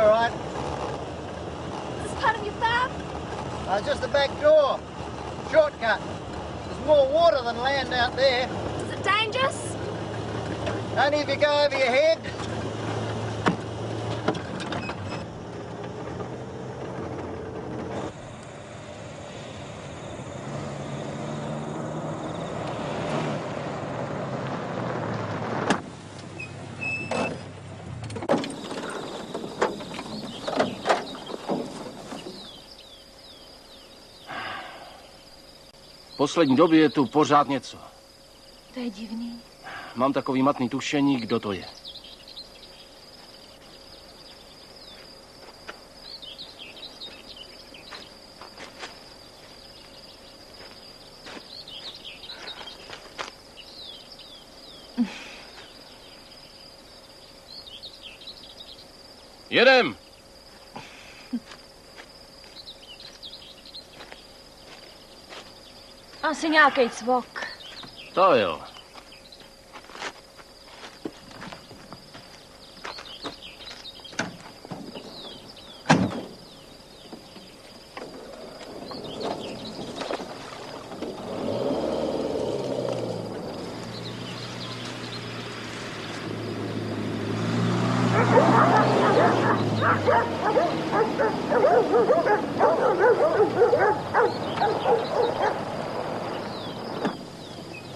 all right. This is part of your farm? Uh, just the back door. Shortcut. There's more water than land out there. Is it dangerous? Only if you go over your head. Poslední době je tu pořád něco. To je divný. Mám takový matný tušení, kdo to je. Jedem! Asi nějaký cvok. To jo.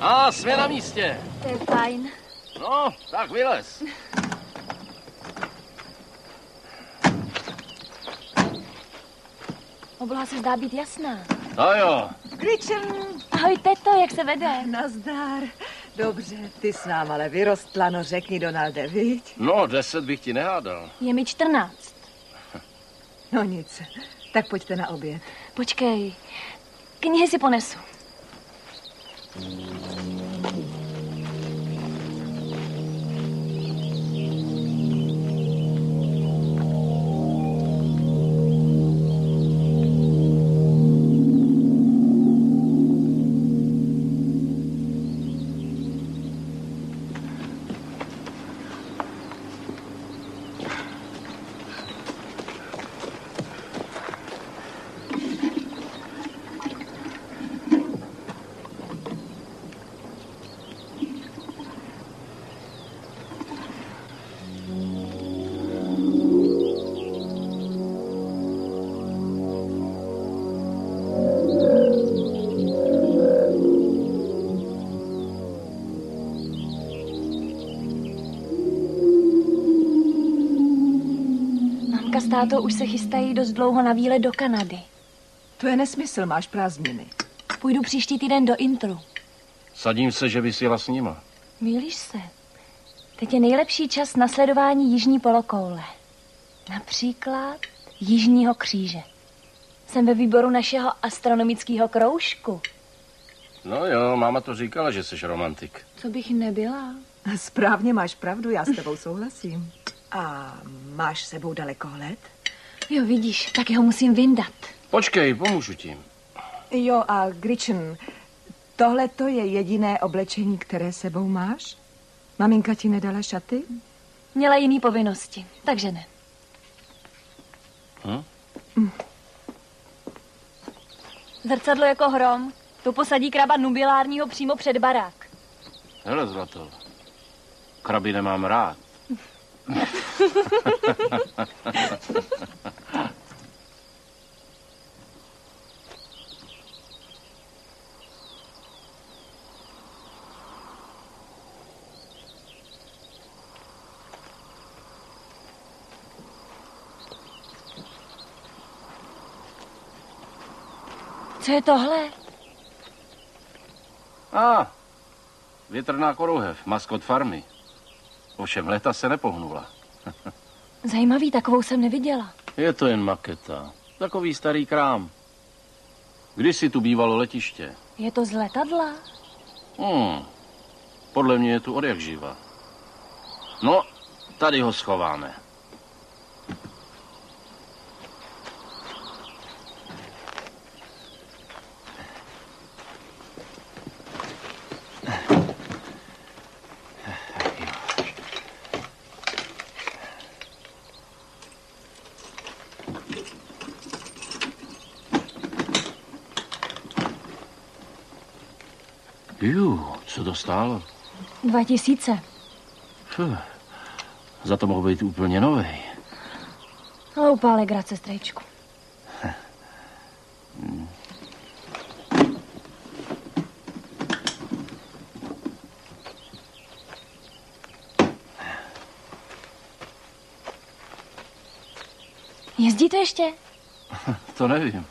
A jsme na místě. To je fajn. No, tak vylez. Obloha se zdá být jasná. To jo. Kričen, Ahoj, teto, jak se vede? nazdar. Dobře, ty s nám ale vyrostla, no řekni Donalde, viď? No, deset bych ti nehádal. Je mi čtrnáct. No nic, tak pojďte na oběd. Počkej, knihy si ponesu. うん。Mamka s tátou už se chystají dost dlouho na výlet do Kanady. To je nesmysl, máš prázdniny. Půjdu příští týden do Intru. Sadím se, že bys jela s nima. Mýlíš se. Teď je nejlepší čas na sledování jižní polokoule. Například Jižního kříže. Jsem ve výboru našeho astronomického kroužku. No jo, máma to říkala, že jsi romantik. Co bych nebyla? Správně máš pravdu, já s tebou souhlasím. A máš s sebou dalekohled? Jo, vidíš, tak ho musím vyndat. Počkej, pomůžu ti. Jo, a Gričen, tohle to je jediné oblečení, které sebou máš? Maminka ti nedala šaty? Měla jiný povinnosti, takže ne. Hm? Zrcadlo jako hrom. Tu posadí kraba nubilárního přímo před barák. Hele, zlato. Kraby nemám rád. Co je tohle? A, větrná korouhev, maskot farmy. Ovšem léta se nepohnula. Zajímavý, takovou jsem neviděla. Je to jen maketa. Takový starý krám. Kdysi tu bývalo letiště. Je to z letadla? Hmm. Podle mě je tu od jak živa. No, tady ho schováme. Ju, co to stálo? Dva tisíce. Fuh, za to mohl být úplně nový. Hloupá legrace, strejčku. Jezdí to ještě? To nevím.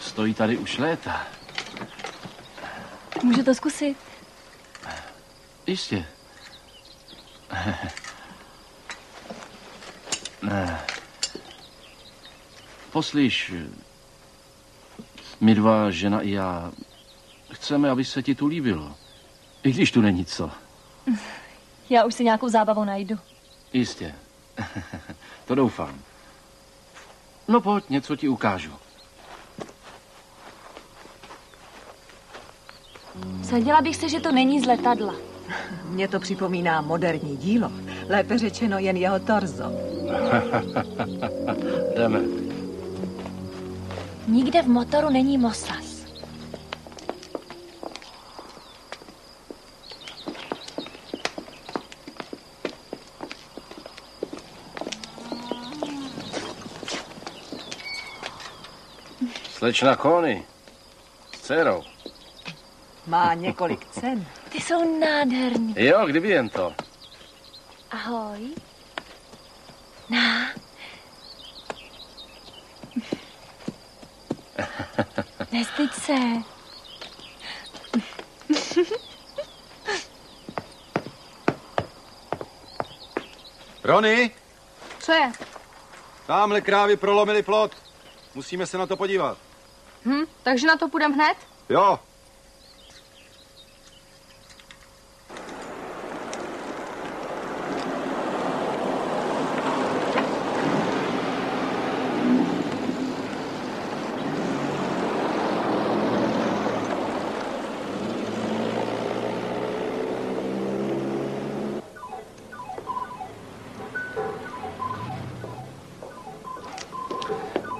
Stojí tady už léta. Můžu to zkusit? Jistě. Ne. Poslíš, my dva, žena i já, chceme, aby se ti tu líbilo. I když tu není co. Já už si nějakou zábavu najdu. Jistě. to doufám. No pojď, něco ti ukážu. Sadila bych se, že to není z letadla. Mně to připomíná moderní dílo. Lépe řečeno jen jeho torzo. Jdeme. Nikde v motoru není mosas. Slečna Kony. S dcerou. Má několik cen. Ty jsou nádherný. Jo, kdyby jen to. Ahoj. Na. Nestyď se. Rony, Co je? tamhle krávy prolomili plot. Musíme se na to podívat. Hm, takže na to půjdem hned? Jo,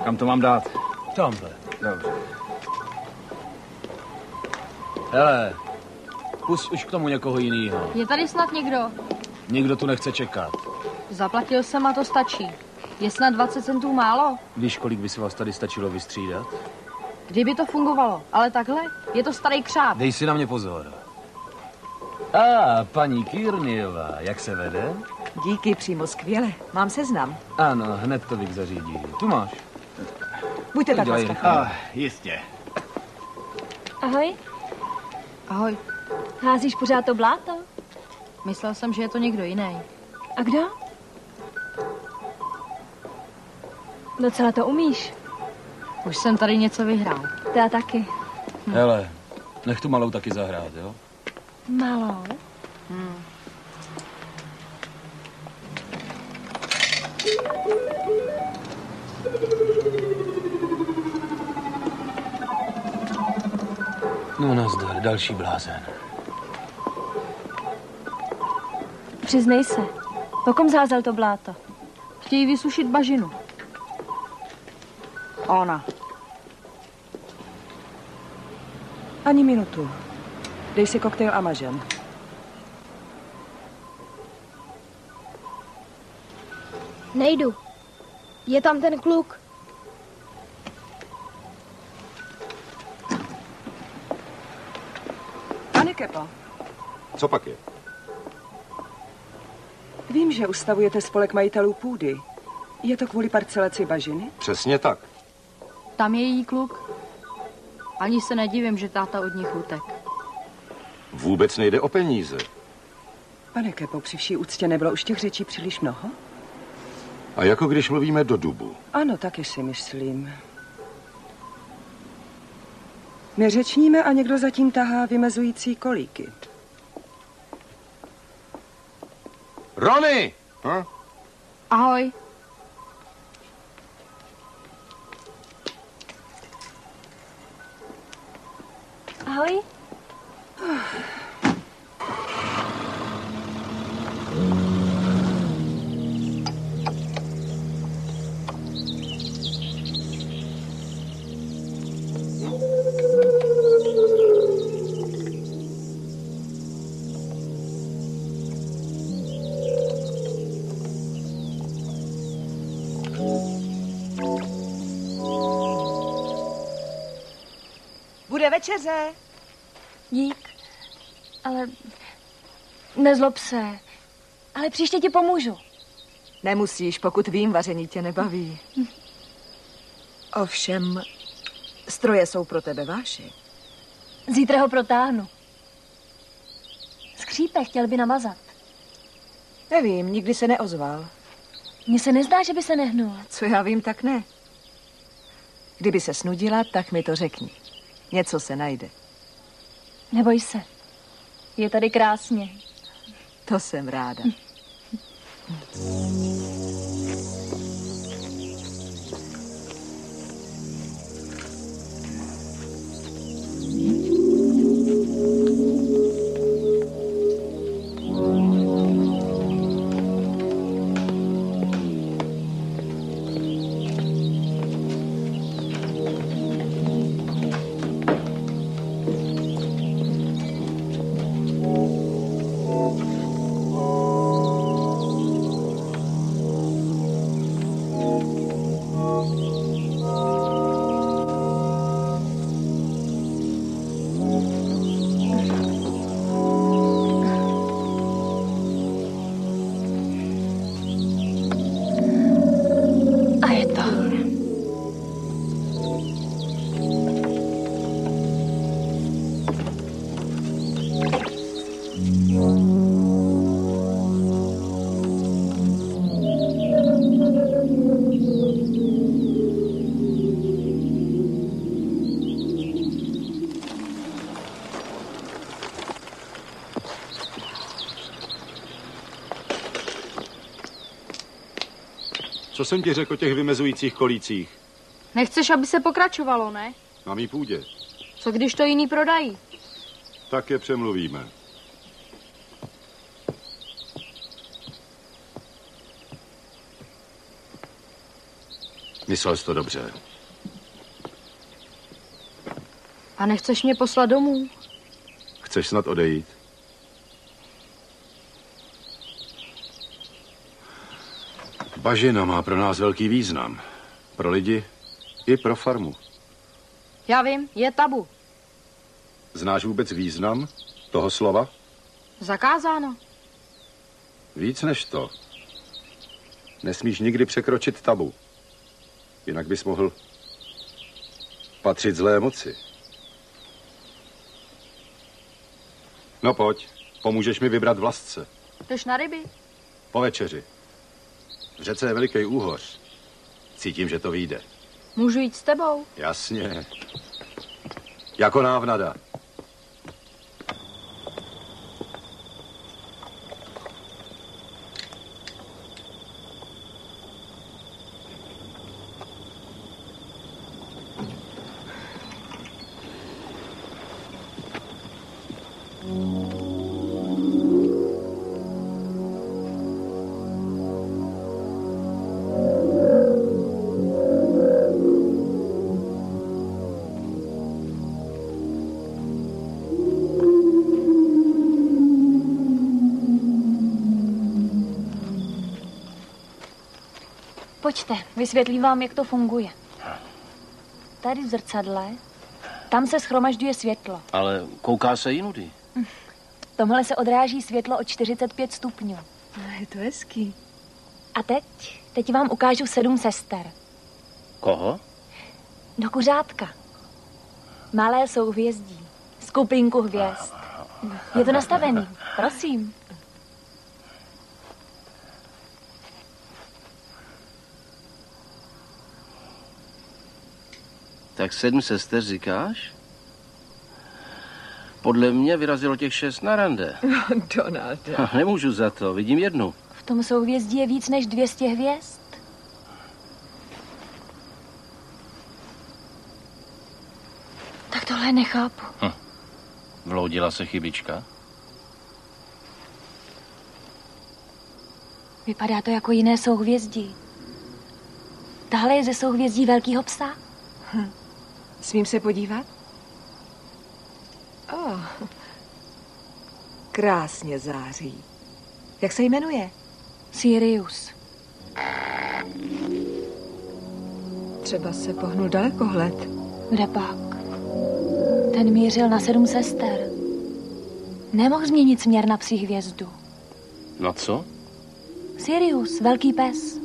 Kam to mám dát? Tamhle. Dobře. Hele, pust už k tomu někoho jiného. Je tady snad někdo? Nikdo tu nechce čekat. Zaplatil jsem a to stačí. Je snad 20 centů málo? Víš, kolik by si vás tady stačilo vystřídat? Kdyby to fungovalo, ale takhle? Je to starý křáp. Dej si na mě pozor. A, ah, paní Kýrniová, jak se vede? Díky, přímo skvěle. Mám seznam. Ano, hned to Vik zařídí. Tu máš. Buďte tak rychle. Ah, jistě. Ahoj. Ahoj. Házíš pořád to bláto? Myslel jsem, že je to někdo jiný. A kdo? Docela to umíš. Už jsem tady něco vyhrál. To já taky. Hele, nech tu malou taky zahrát, jo? Malou. No nazdar, další blázen. Přiznej se. Po kom zházel to bláto? Chtějí vysušit bažinu. Ona. Ani minutu. Dej si koktejl Amažen. Nejdu. Je tam ten kluk. Co pak je? vím, že ustavujete spolek majitelů půdy. Je to kvůli parcelaci bažiny? Přesně tak. Tam je její kluk. Ani se nedivím, že táta od nich utek. Vůbec nejde o peníze. Pane Kepo, při vší úctě nebylo už těch řečí příliš mnoho? A jako když mluvíme do dubu. Ano, taky si myslím. My řečníme a někdo zatím tahá vymezující kolíky. Rony! Hm? Ahoj. Ahoj. Večeře. Dík. Ale nezlob se. Ale příště ti pomůžu. Nemusíš, pokud vím, vaření tě nebaví. Ovšem, stroje jsou pro tebe váši. Zítra ho protáhnu. Skřípe chtěl by namazat. Nevím, nikdy se neozval. Mně se nezdá, že by se nehnul. Co já vím, tak ne. Kdyby se snudila, tak mi to řekni. Něco se najde. Neboj se. Je tady krásně. To jsem ráda. A Co jsem ti řekl o těch vymezujících kolících? Nechceš, aby se pokračovalo, ne? Na mý půdě. Co když to jiný prodají? Tak je přemluvíme. Myslel jsi to dobře. A nechceš mě poslat domů? Chceš snad odejít? Bažina má pro nás velký význam. Pro lidi i pro farmu. Já vím, je tabu. Znáš vůbec význam toho slova? Zakázáno. Víc než to. Nesmíš nikdy překročit tabu. Jinak bys mohl patřit zlé moci. No pojď, pomůžeš mi vybrat vlastce. Jdeš na ryby? Po večeři. V řece je veliký úhoř. Cítím, že to vyjde. Můžu jít s tebou? Jasně. Jako návnada. Pojďte, vysvětlím vám, jak to funguje. Tady v zrcadle, tam se schromažďuje světlo. Ale kouká se jinudy. V tomhle se odráží světlo o 45 stupňů. Je to hezký. A teď, teď vám ukážu sedm sester. Koho? Do kuřátka. Malé souhvězdí. Skupinku hvězd. Je to nastavený. Prosím. Tak sedm sester říkáš? Podle mě vyrazilo těch šest na rande. Donalde. Ha, Nemůžu za to, vidím jednu. V tom souhvězdí je víc než 200 hvězd. Tak tohle nechápu. Vloudila se chybička. Vypadá to jako jiné souhvězdí. Tahle je ze souhvězdí velkého psa. Smím se podívat? Oh. Krásně září. Jak se jmenuje? Sirius. Třeba se pohnul dalekohled. Kde pak? Ten mířil na sedm sester. Nemohl změnit směr na psí hvězdu. Na co? Sirius, velký pes.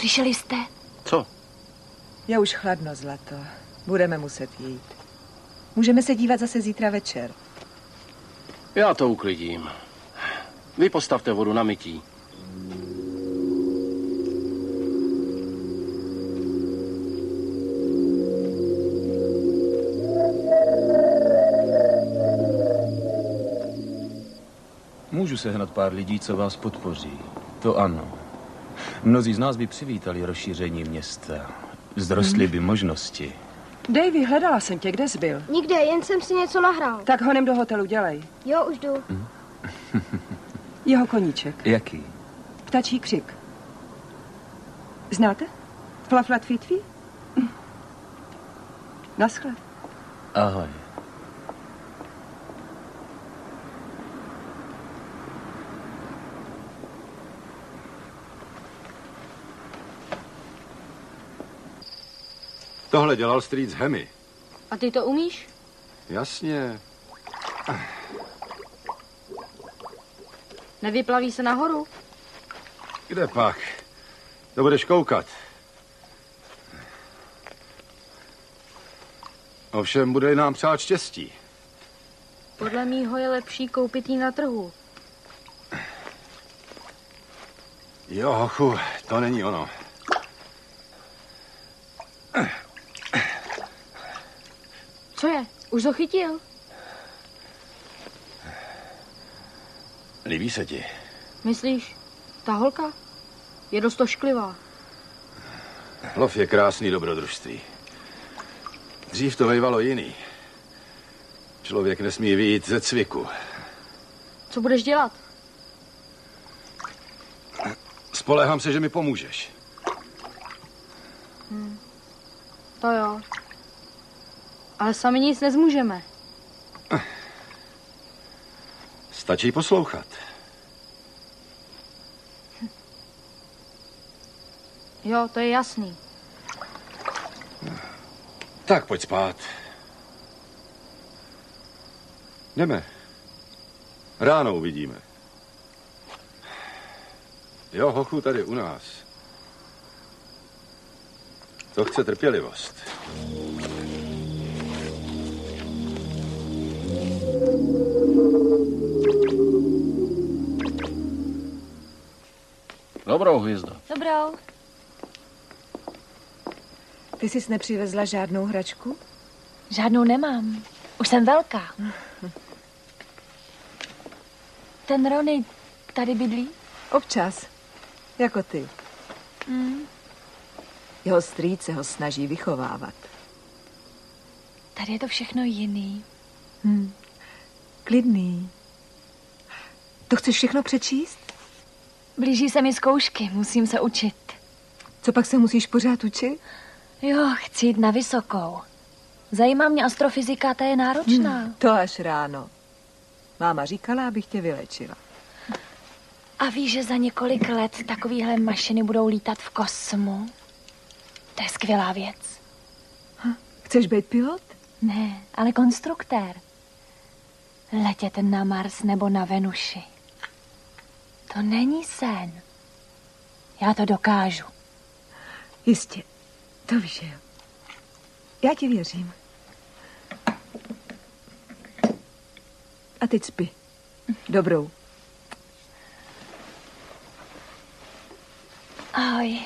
Slyšeli jste? Co? Je už chladno, zlato. Budeme muset jít. Můžeme se dívat zase zítra večer. Já to uklidím. Vy postavte vodu na mytí. Můžu sehnat pár lidí, co vás podpoří. To ano. Mnozí z nás by přivítali rozšíření města. Zrostly by možnosti. Davy, hledala jsem tě, kde jsi byl? Nikde, jen jsem si něco nahrál. Tak honem do hotelu dělej. Jo, už jdu. Jeho koníček. Jaký? Ptačí křik. Znáte? Flaflat fitví? Naschle. Ahoj. Tohle dělal strýc Hemi. A ty to umíš? Jasně. Nevyplaví se nahoru? Kde pak? To budeš koukat. Ovšem bude nám přát štěstí. Podle mýho je lepší koupit na trhu. Jo, hochu, to není ono. Co je? Už ho chytil? Líbí se ti? Myslíš, ta holka? Je dost ošklivá. Lov je krásný dobrodružství. Dřív to vejvalo jiný. Člověk nesmí vyjít ze cviku. Co budeš dělat? Spolehám se, že mi pomůžeš. To jo. Ale sami nic nezmůžeme. Stačí poslouchat. Jo, to je jasný. Tak pojď spát. Jdeme. Ráno uvidíme. Jo, hochu tady u nás. To chce trpělivost. Dobrou hvězdo. Dobrou. Ty jsi nepřivezla žádnou hračku? Žádnou nemám. Už jsem velká. Ten Rony tady bydlí? Občas. Jako ty. Mm. Jeho strýc se ho snaží vychovávat. Tady je to všechno jiný. Hm. Klidný. To chceš všechno přečíst? Blíží se mi zkoušky, musím se učit. Co pak se musíš pořád učit? Jo, chci jít na vysokou. Zajímá mě astrofyzika, ta je náročná. Hm, to až ráno. Máma říkala, abych tě vylečila. A víš, že za několik let takovýhle mašiny budou lítat v kosmu? To je skvělá věc. Chceš být pilot? Ne, ale konstruktér. Letět na Mars nebo na Venuši. To není sen. Já to dokážu. Jistě. To víš, jo. Já ti věřím. A teď spí. Dobrou. Ahoj.